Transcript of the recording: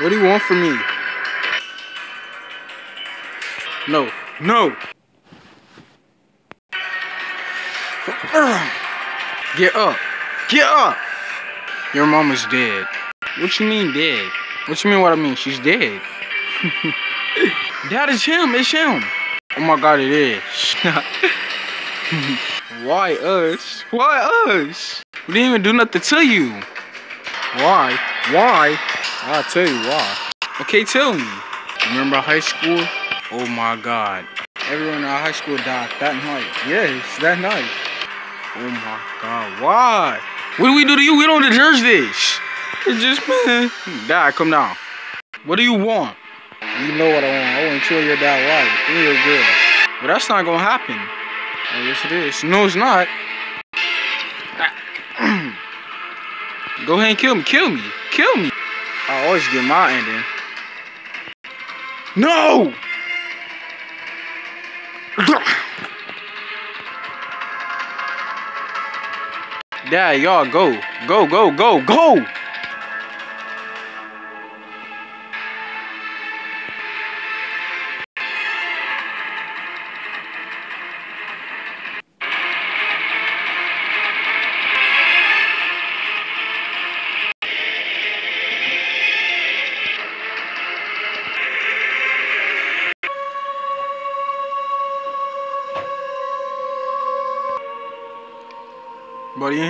What do you want from me? No. No. Get up. Get up. Your mama's dead. What you mean dead? What you mean what I mean? She's dead. that is him. It's him. Oh my god, it is. Why us? Why us? We didn't even do nothing to you. Why? Why? I'll tell you why. Okay, tell me. Remember high school? Oh my god. Everyone in our high school died that night. Yes, that night. Oh my god. Why? What do we do to you? We don't deserve this. It's just man. Dad, come down. What do you want? You know what I want. I want to kill your dad and your girl. But that's not gonna happen. Oh, yes it is. No, it's not. Go ahead and kill me. Kill me. Kill me. I always get my ending. No! Dad, y'all go. Go, go, go, go! Buddy?